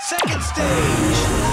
Second stage.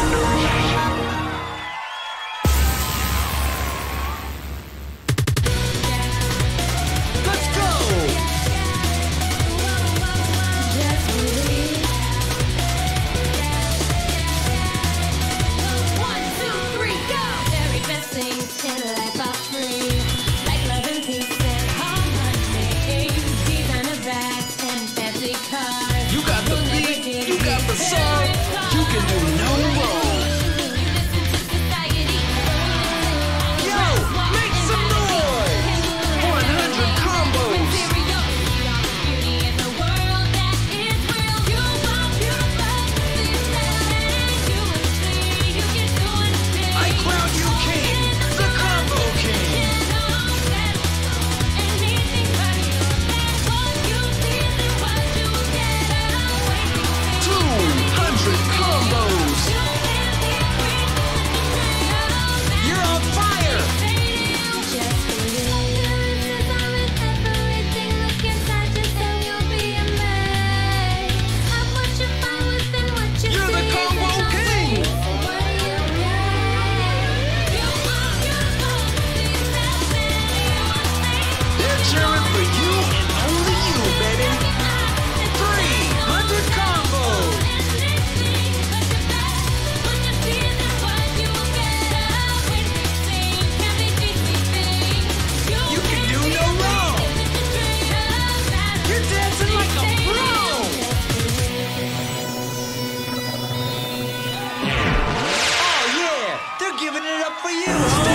Oh, giving it up for you.